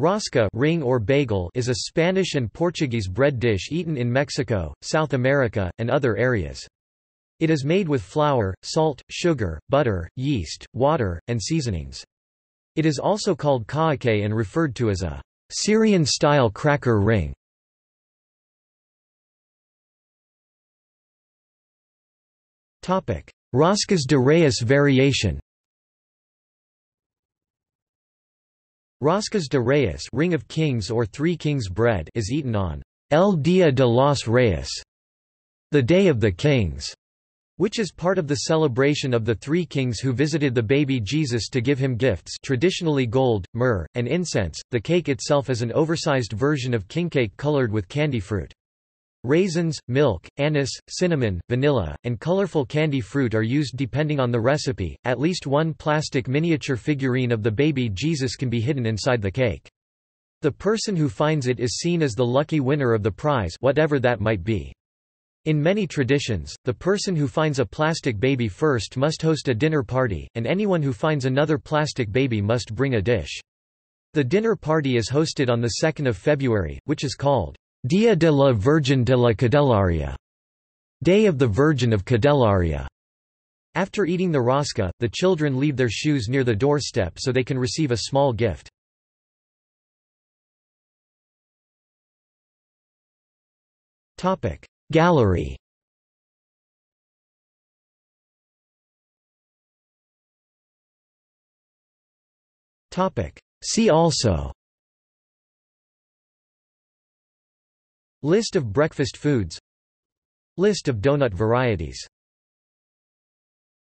Rosca ring or bagel is a Spanish and Portuguese bread dish eaten in Mexico, South America, and other areas. It is made with flour, salt, sugar, butter, yeast, water, and seasonings. It is also called ka'ake and referred to as a Syrian-style cracker ring. Roscas de Reyes variation Roscas de Reyes Ring of Kings or Three Kings bread is eaten on El Día de los Reyes, the Day of the Kings, which is part of the celebration of the three kings who visited the baby Jesus to give him gifts traditionally gold, myrrh, and incense. The cake itself is an oversized version of king cake colored with candy fruit. Raisins, milk, anise, cinnamon, vanilla, and colorful candy fruit are used depending on the recipe. At least one plastic miniature figurine of the baby Jesus can be hidden inside the cake. The person who finds it is seen as the lucky winner of the prize whatever that might be. In many traditions, the person who finds a plastic baby first must host a dinner party, and anyone who finds another plastic baby must bring a dish. The dinner party is hosted on the 2nd of February, which is called Dia de la Virgen de la Candelaria, Day of the Virgin of Candelaria. After eating the rosca, the children leave their shoes near the doorstep so they can receive a small gift. Gallery. See also List of breakfast foods. List of donut varieties